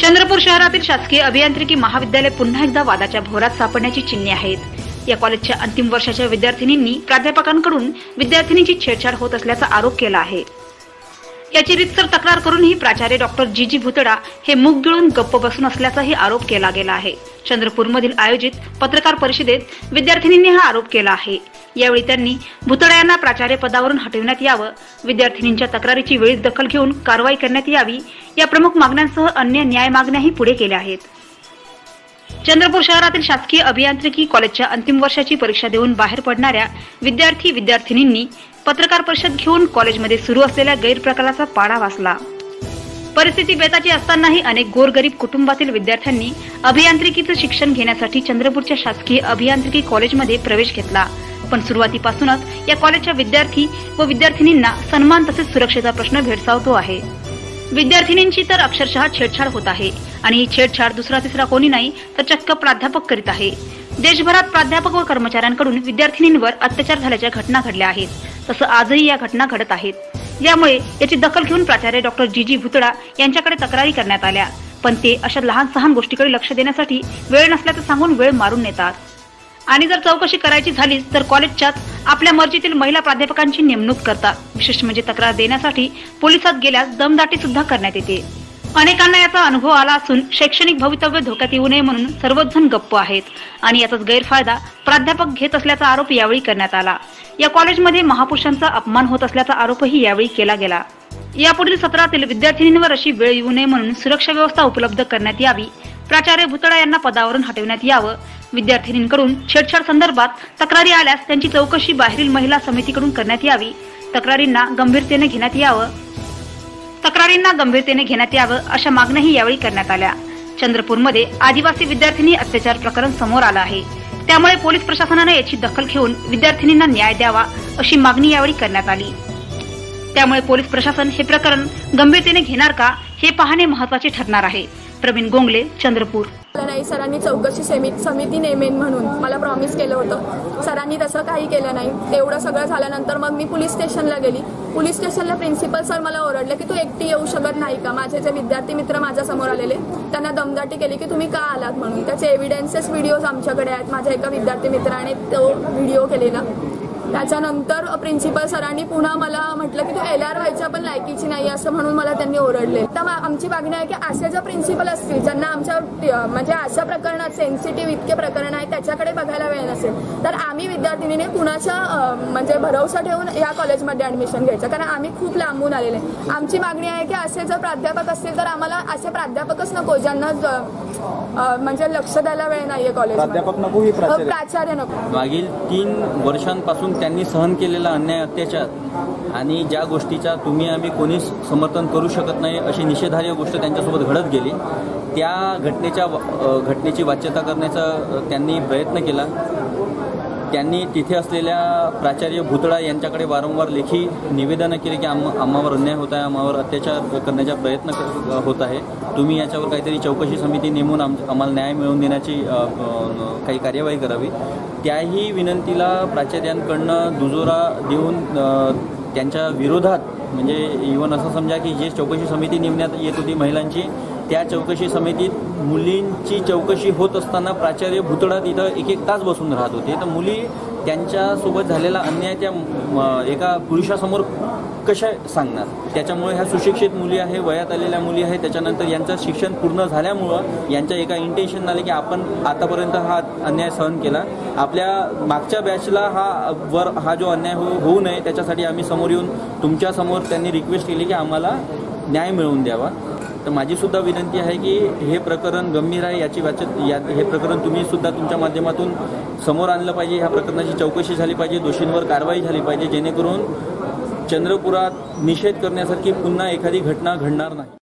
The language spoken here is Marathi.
चंद्रपूर शहरातील शासकीय अभियांत्रिकी महाविद्यालय पुन्हा एकदा वादाच्या भोवरात सापडण्याची चिन्हे आहेत. या कॉलेजच्या अंतिम वर्षाच्या विद्यार्थिनींनी प्राध्यापकांकडून विद्यार्थिनीची छेडछाड होत असल्याचा आरोप केला आहे. याची रितसर तक्रार करूनही प्राचार्य डॉक्टर जी जी भुतडा हे मुख गिळून गप्प बसून असल्याचाही आरोप केला गेला आहे. चंद्रपूरमधील आयोजित पत्रकार परिषदेत विद्यार्थिनींनी हा आरोप केला आहे. यावेळी त्यांनी भुतडा यांना प्राचार्य पदावरून हटविण्यात यावं विद्यार्थिनींच्या तक्रारीची वेळीच दखल घेऊन कारवाई करण्यात यावी या प्रमुख मागण्यांसह अन्य न्याय मागण्याही पुढे केल्या आहेत. चंद्रपूर शहरातील शासकीय अभियांत्रिकी कॉलेजच्या अंतिम वर्षाची परीक्षा देऊन बाहेर पडणाऱ्या विद्यार्थी विद्यार्थिनींनी पत्रकार परिषद घेऊन कॉलेजमध्ये सुरू असलेल्या गैरप्रकाराचा पाडा वाचला. परिस्थिती बेताची असतानाही अनेक गोरगरीब कुटुंबातील विद्यार्थ्यांनी अभियांत्रिकीचं शिक्षण घेण्यासाठी चंद्रपूरच्या शासकीय अभियांत्रिकी कॉलेजमध्ये प्रवेश घेतला. पण सुरुवातीपासूनच या कॉलेजच्या विद्यार्थी व विद्यार्थिनींना सन्मान तसेच सुरक्षेचा प्रश्न भेडसावतो आहे. विद्यार्थिनींची तर अक्षरशः छेडछाड होत आहे. आणि ही छेडछाड दुसरा तिसरा कोणी नाही तर चक्क प्राध्यापक करीत आहे. देशभरात प्राध्यापक व कर्मचाऱ्यांकडून विद्यार्थिनींवर अत्याचार झाल्याच्या घटना घडल्या आहेत. तसं आजही या घटना घडत आहेत. यामुळे याची दखल घेऊन प्राचार्य डॉक्टर जी. जी. भुतडा यांच्याकडे तक्रारी करण्यात आल्या. पण ते अशा लहान सहान गोष्टीकडे लक्ष देण्यासाठी वेळ नसल्याचं सांगून वेळ मारून नेतात. आणि जर चौकशी करायची झालीच तर कॉलेजच्याच आपल्या मर्जीतील महिला प्राध्यापकांची नेमणूक करतात. विशेष म्हणजे तक्रार देण्यासाठी पोलिसात गेल्यास दमदाटी सुद्धा करण्यात येते. अनेकांना याचा अनुभव आला असून शैक्षणिक भवितव्य धोक्यात येऊ नये म्हणून सर्वच जण गप्प आहेत आणि याचाच गैरफायदा प्राध्यापक घेत असल्याचा आरोप यावेळी करण्यात आला. या कॉलेजमध्ये महापुरुषांचा अपमान होत असल्याचा आरोपही यावेळी केला गेला. यापुढील सत्रातील विद्यार्थिनींवर अशी वेळ येऊ नये म्हणून सुरक्षा व्यवस्था उपलब्ध करण्यात यावी प्राचार्य भुतडा यांना पदावरून हटविण्यात यावं. विद्यार्थिनींकडून छेडछाड संदर्भात तक्रारी आल्यास त्यांची चौकशी बाहेरील महिला समितीकडून करण्यात यावी. तक्रारींना गंभीरतेने घेण्यात यावं. तक्रारींना गंभीरतेने घेण्यात यावं अशा मागण्याही यावेळी करण्यात आल्या. चंद्रपूरमध्ये आदिवासी विद्यार्थिनी अत्याचार प्रकरण समोर आलं आहे. त्यामुळे पोलीस प्रशासनानं याची दखल घेऊन विद्यार्थिनींना न्याय द्यावा अशी मागणी यावेळी करण्यात आली. त्यामुळे पोलीस प्रशासन हे प्रकरण गंभीरतेने घेणार का हे पाहणे महत्त्वाचे ठरणार आहे. प्रवीण गोंगले चंद्रपूर. नाही सरांनी चौकशी समिती समिती नेमेन म्हणून मला प्रॉमिस केलं होतं. सरांनी तसं काही केलं नाही. तेवढं सगळं झाल्यानंतर मग मी पोलीस स्टेशनला गेली. पोलीस स्टेशनला प्रिन्सिपल सर मला ओरडले की तू एकटी येऊ शकत नाही का? माझे जे विद्यार्थी मित्र माझ्यासमोर आलेले त्यांना दमदाटी केली की तुम्ही का आलात म्हणून. त्याचे एव्हिडन्सेस व्हिडिओज आमच्याकडे आहेत. माझ्या एका विद्यार्थी मित्राने तो व्हिडिओ केलेला. त्याच्यानंतर प्रिन्सिपल सरांनी पुन्हा मला म्हटलं की तू एल आर व्हायच्या पण लायकीची नाही असं म्हणून मला त्यांनी ओरडले. तर आमची मागणी आहे की असे जर प्रिन्सिपल असतील ज्यांना आमच्या म्हणजे अशा प्रकरणात सेन्सिटिव्ह इतके प्रकरण आहे त्याच्याकडे बघायला वेळ नसेल तर आम्ही विद्यार्थिनीने कुणाच्या म्हणजे भरवसा ठेवून या कॉलेजमध्ये ऍडमिशन घ्यायचं. कारण आम्ही खूप लांबून आलेले आहे. आमची मागणी आहे की असे जर प्राध्यापक असतील तर आम्हाला असे प्राध्यापकच नको ज्यांना ज- म्हणजे लक्ष द्यायला वेळ नाहीये कॉलेज प्राध्यापक नको ही प्राचार्य. प्राचार्य नको. मागील तीन वर्षांपासून त्यांनी सहन केलेला अन्याय अत्याचार आणि ज्या गोष्टीचा तुम्ही आम्ही कोणीच समर्थन करू शकत नाही अशी निषेधार्ह गोष्ट त्यांच्यासोबत घडत गेली. त्या घटनेच्या घटनेची वाच्यता करण्याचा त्यांनी प्रयत्न केला. त्यांनी तिथे असलेल्या प्राचार्य भुतळा यांच्याकडे वारंवार लेखी निवेदनं केली की आम आम्हावर अन्याय होत आहे आम्हावर अत्याचार करण्याचा प्रयत्न होत आहे. तुम्ही याच्यावर काहीतरी चौकशी समिती नेमून आम आम्हाला न्याय मिळवून देण्याची काही कार्यवाही करावी. त्याही विनंतीला प्राचार्यांकडनं दुजोरा देऊन त्यांच्या विरोधात म्हणजे इवन असं समजा की जे चौकशी समिती नेमण्यात येत होती महिलांची त्या चौकशी समितीत मुलींची चौकशी होत असताना प्राचार्य भुतडा तिथं एक एक तास बसून राहत होते. तर मुली त्यांच्यासोबत झालेला अन्याय त्या एका पुरुषासमोर कशा सांगणार? त्याच्यामुळे ह्या सुशिक्षित मुली आहे वयात आलेल्या मुली आहे त्याच्यानंतर यांचं शिक्षण पूर्ण झाल्यामुळं यांच्या एका इंटेन्शन आले की आपण आतापर्यंत हा अन्याय सहन केला. आपल्या मागच्या बॅचला हा वर हा जो अन्याय हो होऊ नये त्याच्यासाठी आम्ही समोर येऊन तुमच्यासमोर त्यांनी रिक्वेस्ट केली की आम्हाला न्याय मिळवून द्यावा. तर माझी सुद्धा विनंती आहे की हे प्रकरण गंभीर आहे याची वाचत या हे प्रकरण तुम्ही सुद्धा तुमच्या माध्यमातून समोर आणलं पाहिजे. ह्या प्रकरणाची चौकशी झाली पाहिजे. दोषींवर कारवाई झाली पाहिजे. जेणेकरून चंद्रपुरात निषेध करण्यासारखी पुन्हा एखादी घटना घडणार नाही.